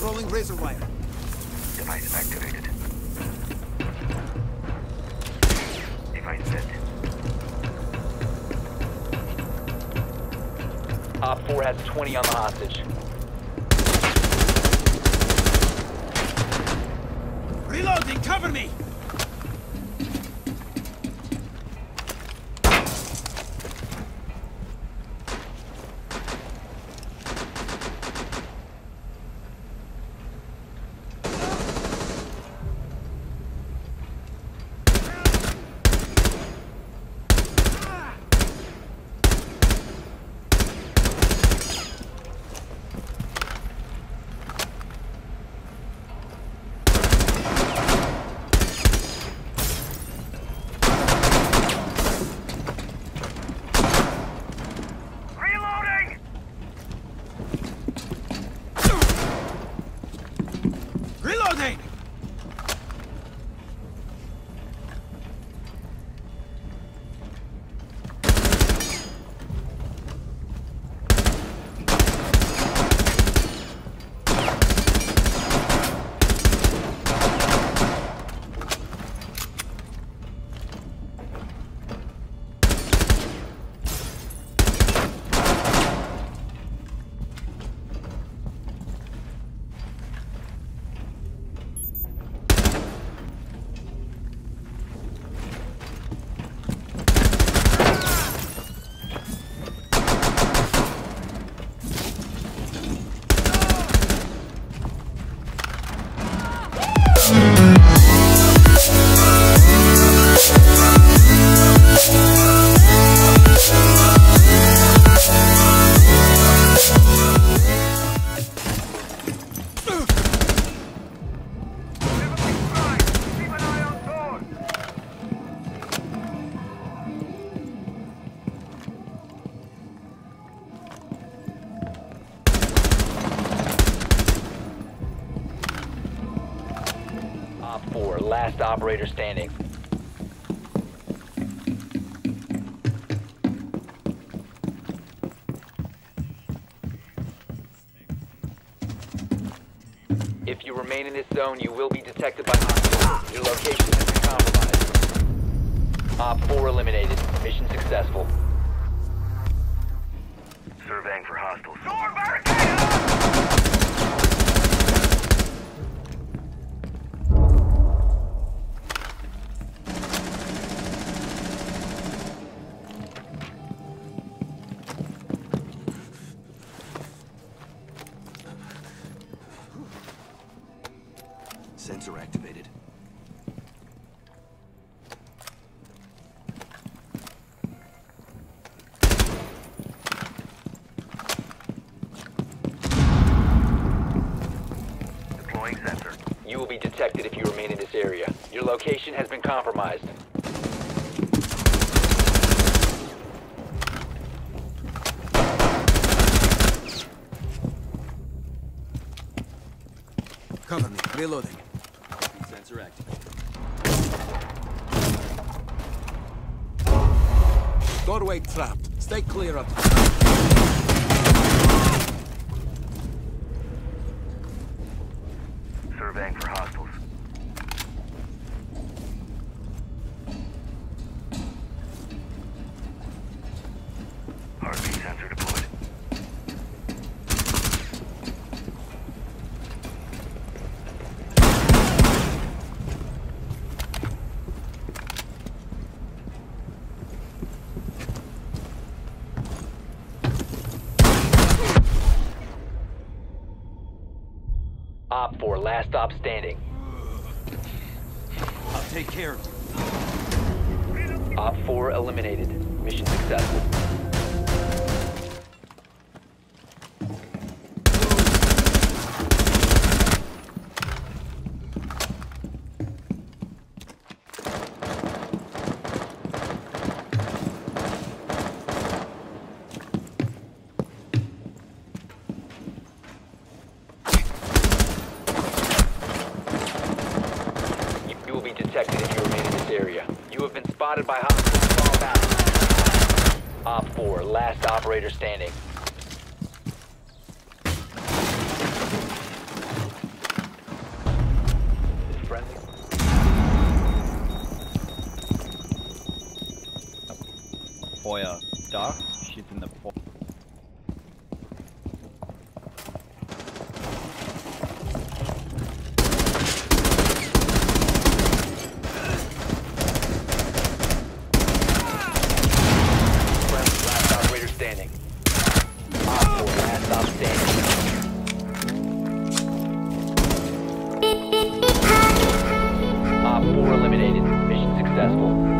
Throwing razor wire. Device activated. Device set. Op 4 has 20 on the hostage. Reloading, cover me! Op 4, last operator standing. If you remain in this zone, you will be detected by hostiles. Your location has been compromised. Op 4 eliminated. Mission successful. Sensor activated. Deploying sensor. You will be detected if you remain in this area. Your location has been compromised. Cover me. Reloading. Sensor activated. Doorway trapped. Stay clear of Surveying for hostiles. Heartbeat sensor deployed. Op 4, last stop standing. I'll take care of you. Op 4 eliminated. Mission successful. detected if you remain in this area. You have been spotted by hostiles. Op 4, last operator standing. Feuer da. She's in the successful.